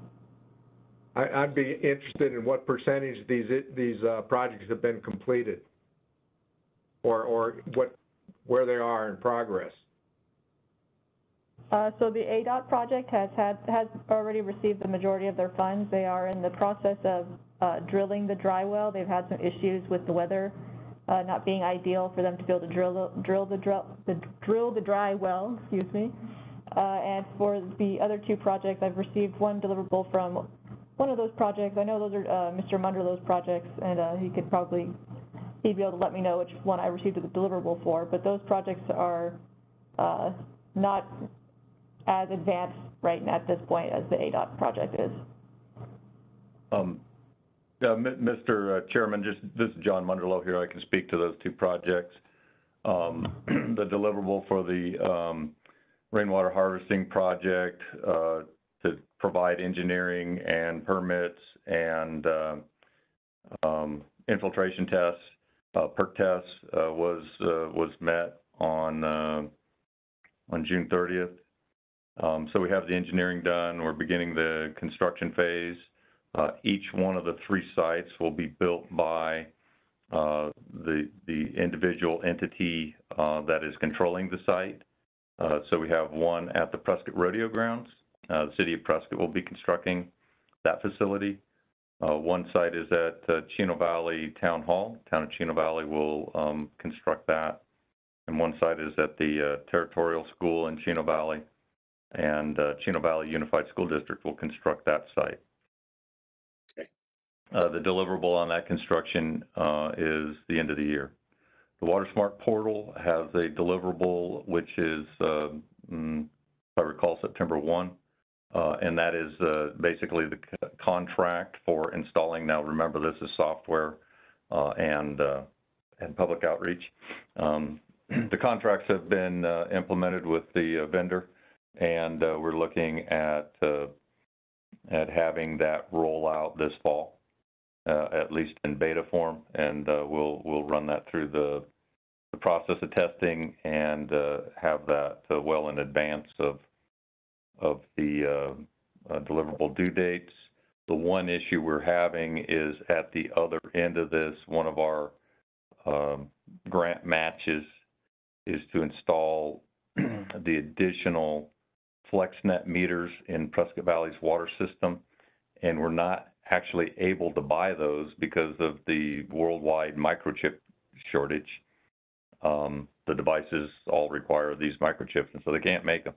I, I'd be interested in what percentage these, these, uh, projects have been completed. Or, or what, where they are in progress. Uh, so the ADOT project has had, has already received the majority of their funds. They are in the process of, uh, drilling the dry well. They've had some issues with the weather, uh, not being ideal for them to be able to drill, drill the, drill, the, drill the dry well, excuse me. Uh, and for the other two projects, I've received one deliverable from one of those projects. I know those are, uh, Mr. Munderloh's projects, and, uh, he could probably, he'd be able to let me know which one I received the deliverable for, but those projects are, uh, not as advanced right at this point as the ADOT project is. Um, Mr. Chairman, just, this is John Munderloh here. I can speak to those two projects. Um, the deliverable for the, um, rainwater harvesting project, uh, provide engineering and permits and, uh, um, infiltration tests, uh, perk tests, uh, was, uh, was met on, uh, on June thirtieth. Um, so we have the engineering done. We're beginning the construction phase. Each one of the three sites will be built by the the individual entity that is controlling the site. So we have one at the Prescott Rodeo Grounds. Uh, the city of Prescott will be constructing that facility. Uh, one site is at uh, Chino Valley Town Hall. Town of Chino Valley will um, construct that. And one site is at the uh, Territorial School in Chino Valley. And uh, Chino Valley Unified School District will construct that site. Okay. Uh, the deliverable on that construction uh, is the end of the year. The WaterSmart portal has a deliverable which is, uh, mm, if I recall, September 1. Uh, and that is uh, basically the c- contract for installing. Now, remember, this is software uh, and uh, and public outreach. Um, the contracts have been uh, implemented with the uh, vendor, and we're looking at at having that roll out this fall, at least in beta form, and we'll we'll run that through the the process of testing and have that well in advance of of the uh, uh, deliverable due dates. The one issue we're having is at the other end of this, one of our um, grant matches is to install the additional FlexNet meters in Prescott Valley's water system, and we're not actually able to buy those because of the worldwide microchip shortage. Um, the devices all require these microchips, and so they can't make them.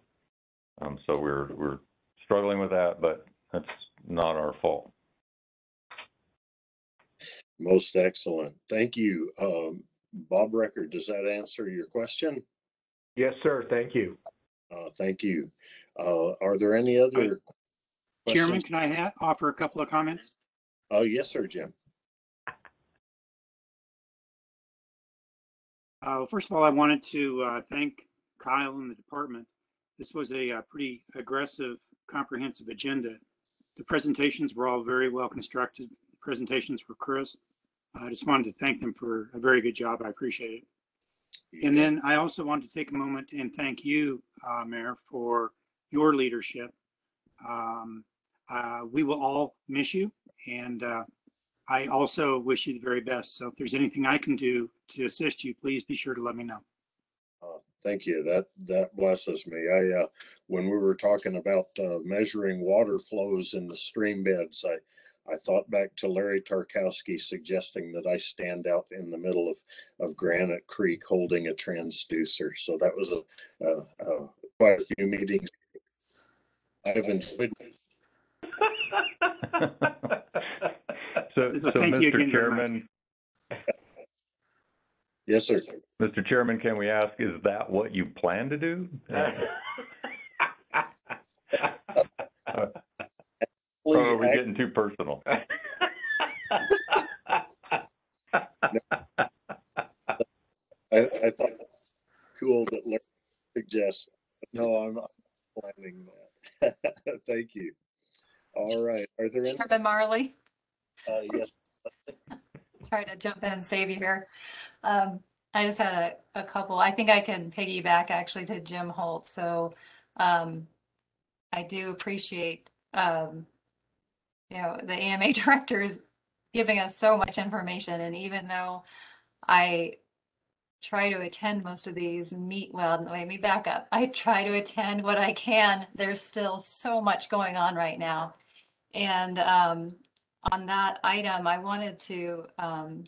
Um, so we're we're struggling with that, but that's not our fault. Most excellent. Thank you. Um, Bob Record, does that answer your question? Yes, sir. Thank you. Uh, thank you. Uh, are there any other? Chairman, questions? can I ha- offer a couple of comments? Oh, yes, sir, Jim. Uh, first of all, I wanted to, uh, thank Kyle and the department. This was a, uh pretty aggressive, comprehensive agenda. The presentations were all very well constructed. The Presentations were crisp. I just wanted to thank them for a very good job. I appreciate it. And then I also want to take a moment and thank you, uh, Mayor, for your leadership. Um, uh, we will all miss you, and uh, I also wish you the very best. So if there's anything I can do to assist you, please be sure to let me know. Thank you. That, that blesses me. I, uh, when we were talking about, uh, measuring water flows in the stream beds, I, I thought back to Larry Tarkowski suggesting that I stand out in the middle of, of Granite Creek holding a transducer. So that was a, uh, uh, quite a few meetings. I've enjoyed. So, So so thank you Mr. again. Chairman, Yes, sir. Mr. Chairman, can we ask, is that what you plan to do? Or are we getting too personal? I, I thought it was cool that Larry suggests, no, I'm not planning that. Thank you. All right, are there any, Chairman Marley, uh, yes, try to jump in and save you here. Um, I just had a, a couple, I think I can piggyback actually to Jim Holt, so, um, I do appreciate, um, you know, the AMA director is giving us so much information, and even though I try to attend most of these meet, well, let me back up. I try to attend what I can. There's still so much going on right now. And um, on that item, I wanted to, um,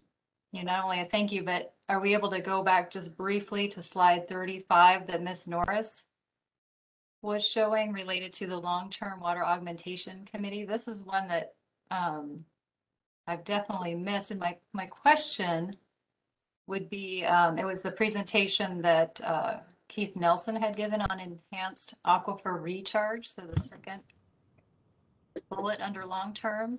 you know, not only a thank you, but are we able to go back just briefly to slide 35 that Miss Norris was showing related to the long-term water augmentation committee? This is one that um, I've definitely missed. And my, my question would be, um, it was the presentation that uh, Keith Nelson had given on enhanced aquifer recharge. So the second bullet under long-term.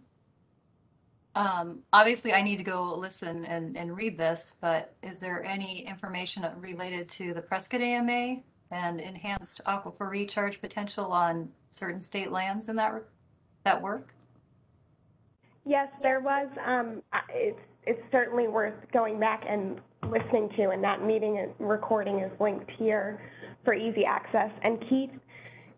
Um, obviously, I need to go listen and, and read this, but is there any information related to the Prescott AMA and enhanced aquifer recharge potential on certain state lands in that, that work? Yes, there was, um, it's, it's certainly worth going back and listening to, and that meeting and recording is linked here for easy access. And Keith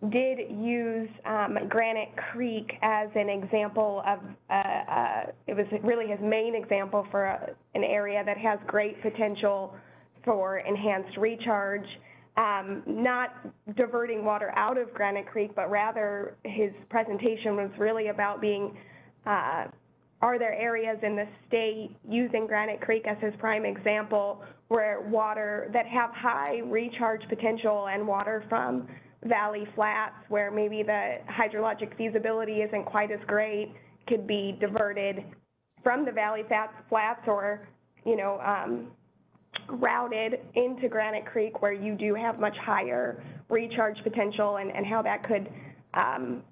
did use, um, Granite Creek as an example of, uh, uh, it was really his main example for a- an area that has great potential for enhanced recharge. Um, not diverting water out of Granite Creek, but rather his presentation was really about being, uh, are there areas in the state using Granite Creek as his prime example where water that have high recharge potential and water from valley flats where maybe the hydrologic feasibility isn't quite as great could be diverted from the valley flats, or, you know, um, routed into Granite Creek where you do have much higher recharge potential and, and how that could um,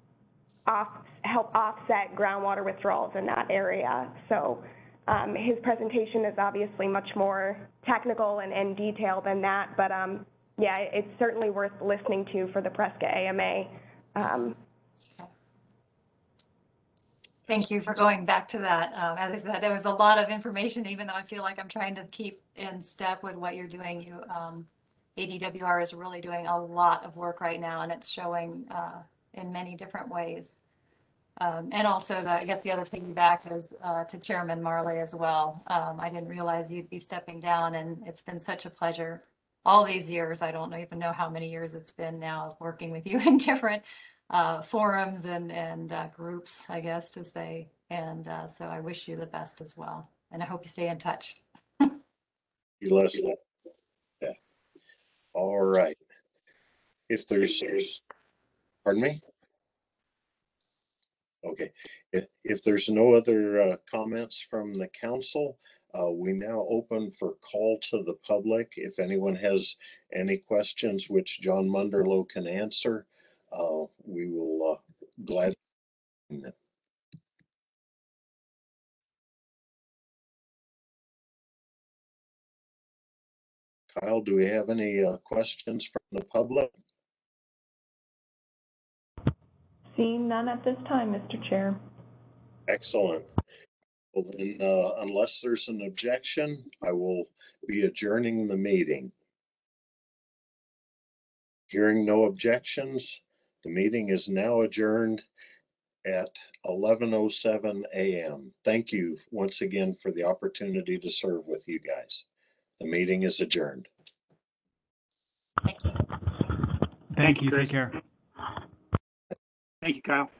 off, help offset groundwater withdrawals in that area. So um, his presentation is obviously much more technical and, and detailed than that, but um, yeah, it's certainly worth listening to for the Prescott AMA. Um, Thank you for going back to that. Um, as I said, there was a lot of information, even though I feel like I'm trying to keep in step with what you're doing. You, um, ADWR is really doing a lot of work right now and it's showing, uh, in many different ways. Um, and also the, I guess the other piggyback is, uh, to Chairman Marley as well. Um, I didn't realize you'd be stepping down and it's been such a pleasure all these years. I don't even know how many years it's been now working with you in different uh, forums and, and uh, groups, I guess to say. And uh, so I wish you the best as well. And I hope you stay in touch. You listen. Yeah. All right. If there's, pardon me? Okay, if, if there's no other uh, comments from the council, uh, we now open for call to the public. If anyone has any questions which John Munderloh can answer, uh, we will uh, gladly. Kyle, do we have any uh, questions from the public? Seeing none at this time, Mr. Chair. Excellent. Well, then, uh, unless there's an objection, I will be adjourning the meeting. Hearing no objections, the meeting is now adjourned at 11:07 a.m. Thank you once again for the opportunity to serve with you guys. The meeting is adjourned. Thank you. Thank you. Chris. Take care. Thank you, Kyle.